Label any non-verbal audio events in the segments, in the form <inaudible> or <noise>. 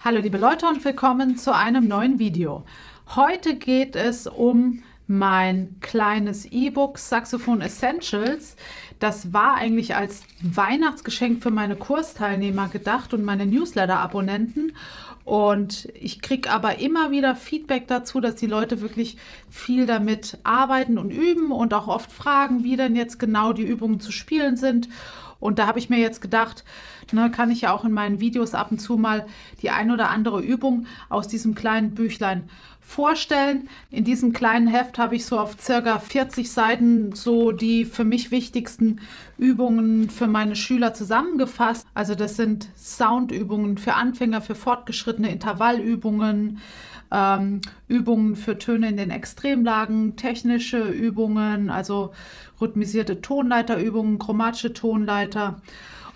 Hallo liebe Leute und willkommen zu einem neuen Video. Heute geht es um mein kleines E-Book Saxophon Essentials. Das war eigentlich als Weihnachtsgeschenk für meine Kursteilnehmer gedacht und meine Newsletter-Abonnenten. Und ich kriege aber immer wieder Feedback dazu, dass die Leute wirklich viel damit arbeiten und üben und auch oft fragen, wie denn jetzt genau die Übungen zu spielen sind. Und da habe ich mir jetzt gedacht, ne, kann ich ja auch in meinen Videos ab und zu mal die ein oder andere Übung aus diesem kleinen Büchlein vorstellen. In diesem kleinen Heft habe ich so auf circa 40 Seiten so die für mich wichtigsten Übungen für meine Schüler zusammengefasst. Also das sind Soundübungen für Anfänger, für fortgeschrittene Intervallübungen, ähm, Übungen für Töne in den Extremlagen, technische Übungen, also rhythmisierte Tonleiterübungen, chromatische Tonleiter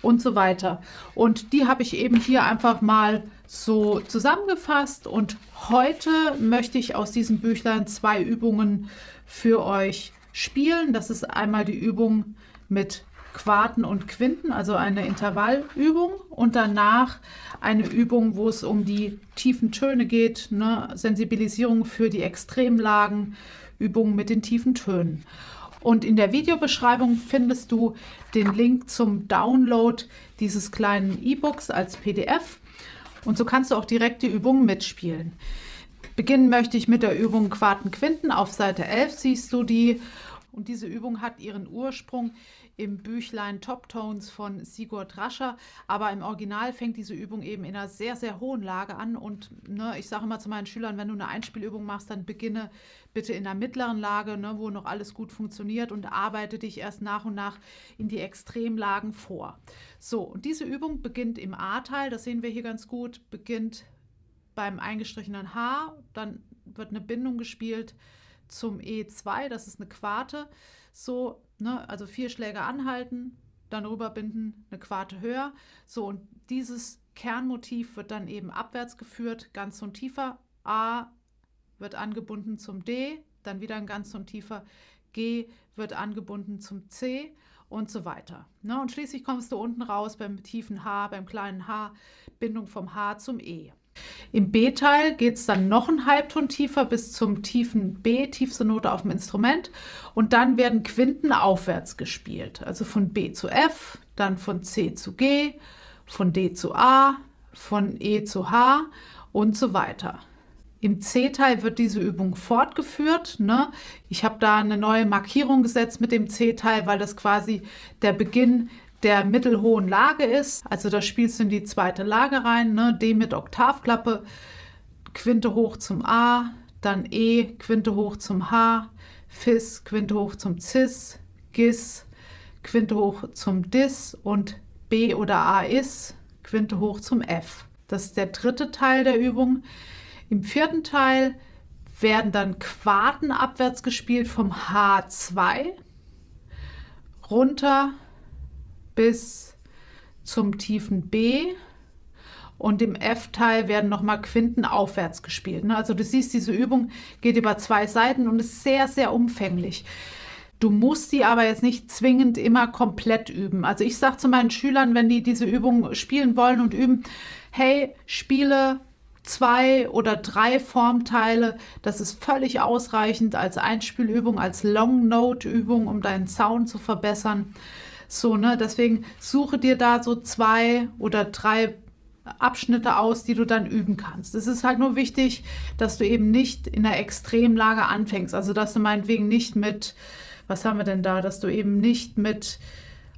und so weiter. Und die habe ich eben hier einfach mal so zusammengefasst und heute möchte ich aus diesem Büchlein zwei Übungen für euch spielen. Das ist einmal die Übung mit Quarten und Quinten, also eine Intervallübung und danach eine Übung, wo es um die tiefen Töne geht, ne? Sensibilisierung für die Extremlagen, Übungen mit den tiefen Tönen. Und in der Videobeschreibung findest du den Link zum Download dieses kleinen E-Books als PDF. Und so kannst du auch direkt die Übungen mitspielen. Beginnen möchte ich mit der Übung Quarten Quinten. Auf Seite 11 siehst du die. Und diese Übung hat ihren Ursprung im Büchlein Top Tones von Sigurd Rascher. Aber im Original fängt diese Übung eben in einer sehr, sehr hohen Lage an. Und ne, ich sage immer zu meinen Schülern, wenn du eine Einspielübung machst, dann beginne bitte in der mittleren Lage, ne, wo noch alles gut funktioniert und arbeite dich erst nach und nach in die Extremlagen vor. So, und diese Übung beginnt im A-Teil, das sehen wir hier ganz gut, beginnt beim eingestrichenen H, dann wird eine Bindung gespielt zum E2, das ist eine Quarte. So, ne, also vier Schläge anhalten, dann rüberbinden, eine Quarte höher. So, und dieses Kernmotiv wird dann eben abwärts geführt, ganz und tiefer. A wird angebunden zum D, dann wieder ein ganz und tiefer. G wird angebunden zum C und so weiter. Ne? Und schließlich kommst du unten raus beim tiefen H, beim kleinen H, Bindung vom H zum E. Im B-Teil geht es dann noch einen Halbton tiefer bis zum tiefen B, tiefste Note auf dem Instrument. Und dann werden Quinten aufwärts gespielt. Also von B zu F, dann von C zu G, von D zu A, von E zu H und so weiter. Im C-Teil wird diese Übung fortgeführt. Ne? Ich habe da eine neue Markierung gesetzt mit dem C-Teil, weil das quasi der Beginn der mittelhohen Lage ist. Also da spielst du in die zweite Lage rein, ne? D mit Oktavklappe, Quinte hoch zum A, dann E, Quinte hoch zum H, Fis, Quinte hoch zum Cis, Gis, Quinte hoch zum Dis und B oder A ist, Quinte hoch zum F. Das ist der dritte Teil der Übung. Im vierten Teil werden dann Quarten abwärts gespielt vom H2 runter bis zum tiefen B und im F-Teil werden nochmal Quinten aufwärts gespielt. Ne? Also du siehst, diese Übung geht über zwei Seiten und ist sehr, sehr umfänglich. Du musst die aber jetzt nicht zwingend immer komplett üben. Also ich sage zu meinen Schülern, wenn die diese Übung spielen wollen und üben, hey, spiele zwei oder drei Formteile. Das ist völlig ausreichend als Einspielübung, als Long Note Übung, um deinen Sound zu verbessern. So, ne, deswegen suche dir da so zwei oder drei Abschnitte aus, die du dann üben kannst. Es ist halt nur wichtig, dass du eben nicht in der Extremlage anfängst. Also, dass du meinetwegen nicht mit, was haben wir denn da, dass du eben nicht mit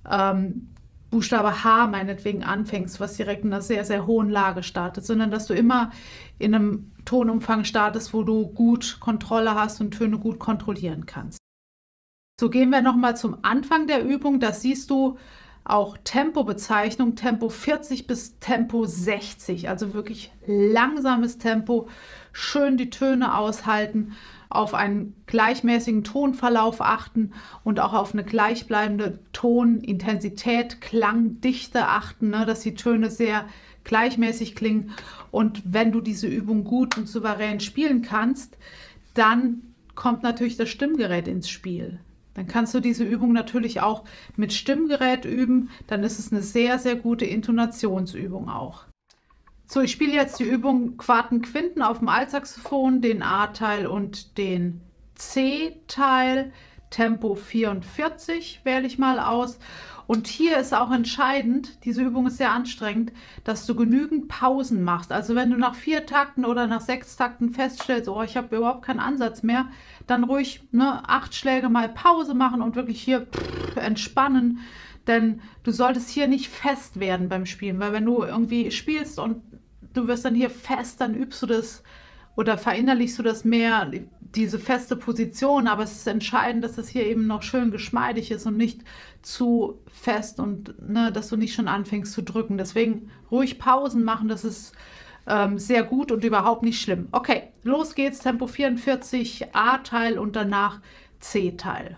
ähm, Buchstabe H meinetwegen anfängst, was direkt in einer sehr, sehr hohen Lage startet, sondern dass du immer in einem Tonumfang startest, wo du gut Kontrolle hast und Töne gut kontrollieren kannst. So gehen wir nochmal zum Anfang der Übung. Da siehst du auch Tempobezeichnung, Tempo 40 bis Tempo 60, also wirklich langsames Tempo, schön die Töne aushalten, auf einen gleichmäßigen Tonverlauf achten und auch auf eine gleichbleibende Tonintensität, Klangdichte achten, ne, dass die Töne sehr gleichmäßig klingen. Und wenn du diese Übung gut und souverän spielen kannst, dann kommt natürlich das Stimmgerät ins Spiel. Dann kannst du diese Übung natürlich auch mit Stimmgerät üben. Dann ist es eine sehr, sehr gute Intonationsübung auch. So, ich spiele jetzt die Übung Quarten Quinten auf dem Altsaxophon, den A-Teil und den C-Teil. Tempo 44 wähle ich mal aus. Und hier ist auch entscheidend, diese Übung ist sehr anstrengend, dass du genügend Pausen machst. Also wenn du nach vier Takten oder nach sechs Takten feststellst, oh, ich habe überhaupt keinen Ansatz mehr, dann ruhig ne, acht Schläge mal Pause machen und wirklich hier entspannen. Denn du solltest hier nicht fest werden beim Spielen, weil wenn du irgendwie spielst und du wirst dann hier fest, dann übst du das oder verinnerlichst du das mehr, diese feste Position. Aber es ist entscheidend, dass das hier eben noch schön geschmeidig ist und nicht zu fest und ne, dass du nicht schon anfängst zu drücken. Deswegen ruhig Pausen machen, das ist ähm, sehr gut und überhaupt nicht schlimm. Okay, los geht's, Tempo 44, A-Teil und danach C-Teil.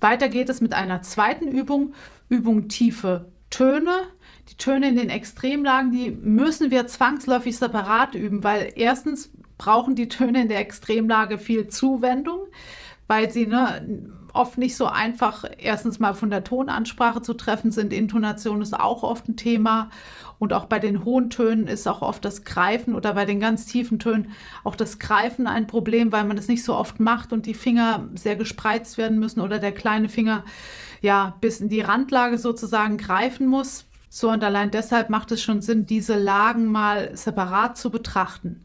Weiter geht es mit einer zweiten Übung, Übung tiefe Töne. Die Töne in den Extremlagen, die müssen wir zwangsläufig separat üben, weil erstens brauchen die Töne in der Extremlage viel Zuwendung, weil sie ne, oft nicht so einfach erstens mal von der Tonansprache zu treffen sind. Intonation ist auch oft ein Thema und auch bei den hohen Tönen ist auch oft das Greifen oder bei den ganz tiefen Tönen auch das Greifen ein Problem, weil man es nicht so oft macht und die Finger sehr gespreizt werden müssen oder der kleine Finger ja bis in die Randlage sozusagen greifen muss. So und allein deshalb macht es schon Sinn, diese Lagen mal separat zu betrachten.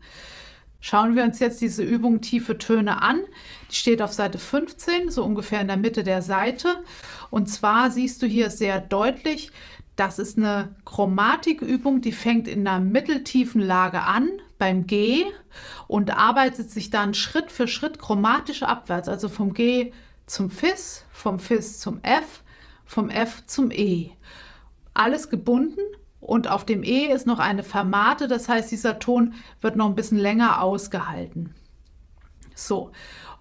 Schauen wir uns jetzt diese Übung tiefe Töne an. Die steht auf Seite 15, so ungefähr in der Mitte der Seite. Und zwar siehst du hier sehr deutlich, das ist eine Chromatikübung, die fängt in einer mitteltiefen Lage an beim G und arbeitet sich dann Schritt für Schritt chromatisch abwärts, also vom G zum Fis, vom Fis zum F, vom F zum E. Alles gebunden und auf dem E ist noch eine Fermate, das heißt, dieser Ton wird noch ein bisschen länger ausgehalten. So,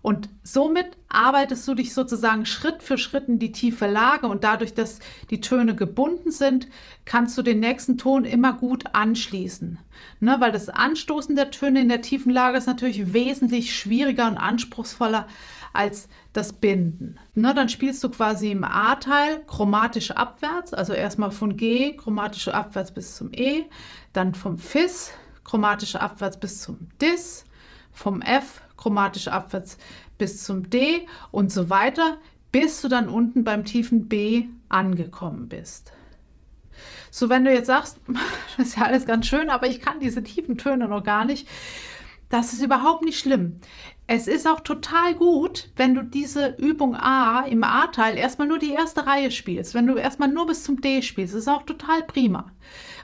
und somit arbeitest du dich sozusagen Schritt für Schritt in die tiefe Lage und dadurch, dass die Töne gebunden sind, kannst du den nächsten Ton immer gut anschließen. Ne, weil das Anstoßen der Töne in der tiefen Lage ist natürlich wesentlich schwieriger und anspruchsvoller als das Binden. Ne, dann spielst du quasi im A-Teil chromatisch abwärts, also erstmal von G chromatisch abwärts bis zum E, dann vom Fis chromatisch abwärts bis zum Dis, vom F chromatisch abwärts bis zum D und so weiter, bis du dann unten beim tiefen B angekommen bist. So, wenn du jetzt sagst, <laughs> das ist ja alles ganz schön, aber ich kann diese tiefen Töne noch gar nicht, das ist überhaupt nicht schlimm. Es ist auch total gut, wenn du diese Übung A im A-Teil erstmal nur die erste Reihe spielst. Wenn du erstmal nur bis zum D spielst, ist auch total prima.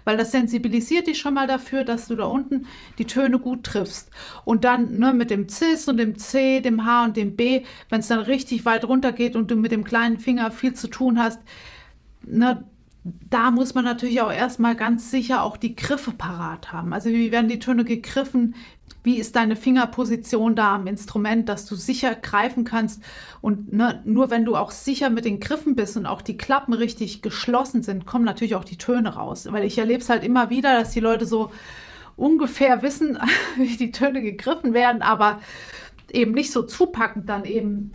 Weil das sensibilisiert dich schon mal dafür, dass du da unten die Töne gut triffst. Und dann ne, mit dem Cis und dem C, dem H und dem B, wenn es dann richtig weit runter geht und du mit dem kleinen Finger viel zu tun hast, ne, da muss man natürlich auch erstmal ganz sicher auch die Griffe parat haben. Also wie werden die Töne gegriffen? Wie ist deine Fingerposition da am Instrument, dass du sicher greifen kannst? Und ne, nur wenn du auch sicher mit den Griffen bist und auch die Klappen richtig geschlossen sind, kommen natürlich auch die Töne raus. Weil ich erlebe es halt immer wieder, dass die Leute so ungefähr wissen, <laughs> wie die Töne gegriffen werden, aber eben nicht so zupackend dann eben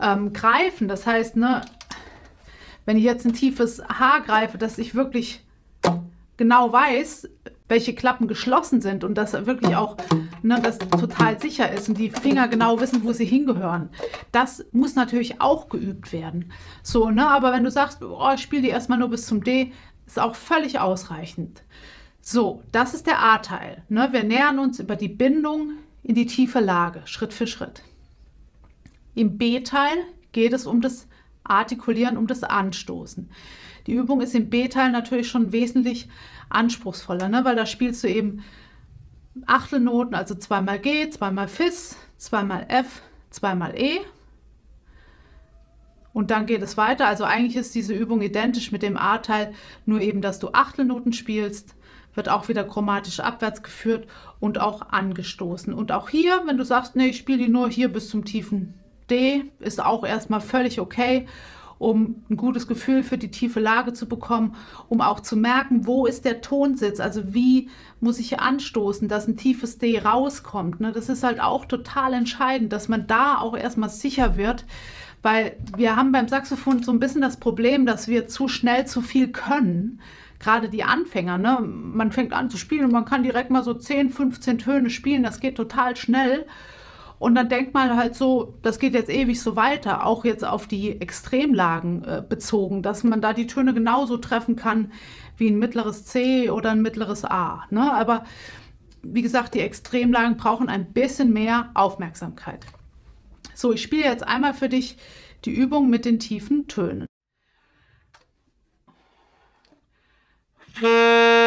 ähm, greifen. Das heißt, ne, wenn ich jetzt ein tiefes H greife, dass ich wirklich genau weiß, welche Klappen geschlossen sind und dass wirklich auch ne, das total sicher ist und die Finger genau wissen, wo sie hingehören. Das muss natürlich auch geübt werden. So, ne, aber wenn du sagst, oh, ich spiele die erstmal nur bis zum D, ist auch völlig ausreichend. So, das ist der A-Teil. Ne? Wir nähern uns über die Bindung in die tiefe Lage, Schritt für Schritt. Im B-Teil geht es um das Artikulieren, um das Anstoßen. Die Übung ist im B-Teil natürlich schon wesentlich anspruchsvoller, ne? weil da spielst du eben Achtelnoten, also zweimal G, zweimal Fis, zweimal F, zweimal E. Und dann geht es weiter. Also eigentlich ist diese Übung identisch mit dem A-Teil, nur eben, dass du Achtelnoten spielst, wird auch wieder chromatisch abwärts geführt und auch angestoßen. Und auch hier, wenn du sagst, nee, ich spiele die nur hier bis zum tiefen D, ist auch erstmal völlig okay um ein gutes Gefühl für die tiefe Lage zu bekommen, um auch zu merken, wo ist der Tonsitz, also wie muss ich anstoßen, dass ein tiefes D rauskommt. Ne? Das ist halt auch total entscheidend, dass man da auch erstmal sicher wird, weil wir haben beim Saxophon so ein bisschen das Problem, dass wir zu schnell zu viel können. Gerade die Anfänger, ne? man fängt an zu spielen und man kann direkt mal so 10, 15 Töne spielen, das geht total schnell. Und dann denkt man halt so, das geht jetzt ewig so weiter, auch jetzt auf die Extremlagen äh, bezogen, dass man da die Töne genauso treffen kann wie ein mittleres C oder ein mittleres A. Ne? Aber wie gesagt, die Extremlagen brauchen ein bisschen mehr Aufmerksamkeit. So, ich spiele jetzt einmal für dich die Übung mit den tiefen Tönen. <laughs>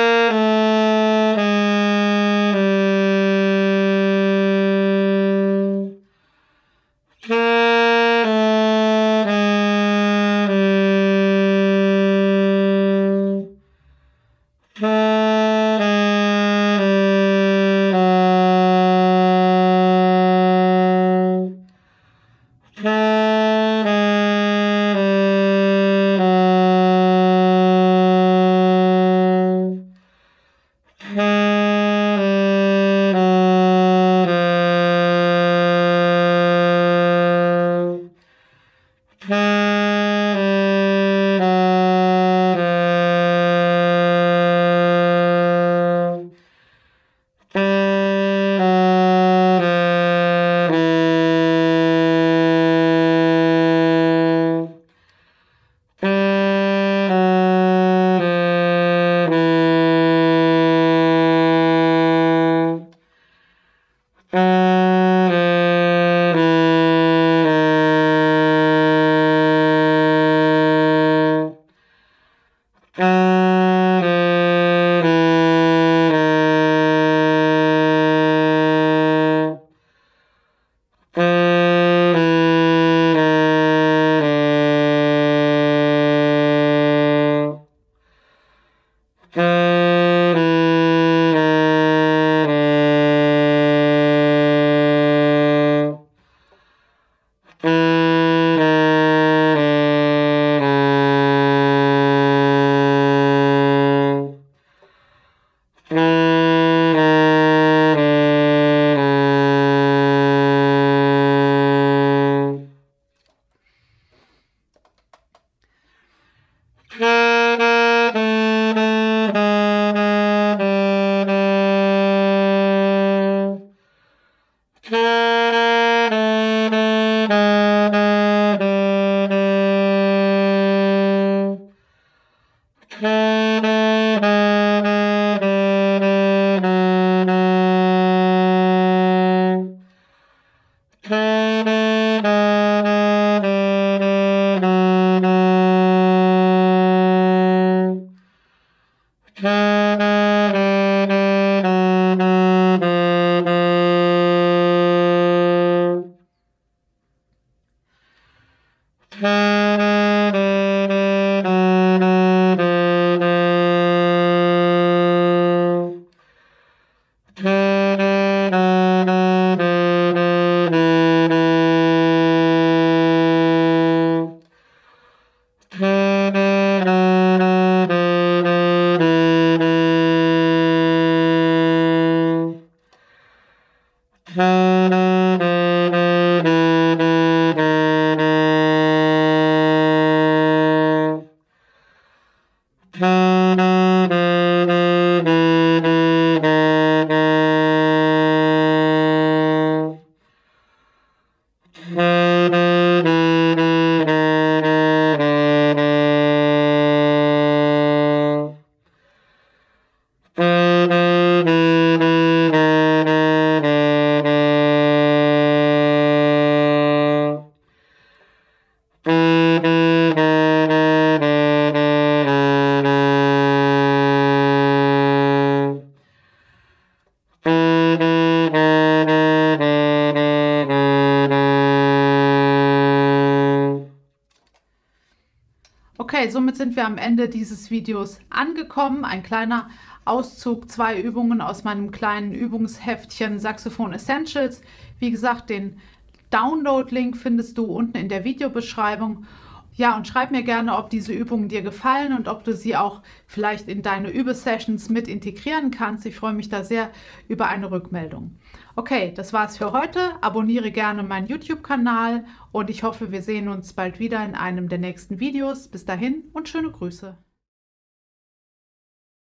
sind wir am Ende dieses Videos angekommen. Ein kleiner Auszug, zwei Übungen aus meinem kleinen Übungsheftchen Saxophon Essentials. Wie gesagt, den Download-Link findest du unten in der Videobeschreibung. Ja, und schreib mir gerne, ob diese Übungen dir gefallen und ob du sie auch vielleicht in deine Übesessions mit integrieren kannst. Ich freue mich da sehr über eine Rückmeldung. Okay, das war's für heute. Abonniere gerne meinen YouTube-Kanal und ich hoffe, wir sehen uns bald wieder in einem der nächsten Videos. Bis dahin und schöne Grüße.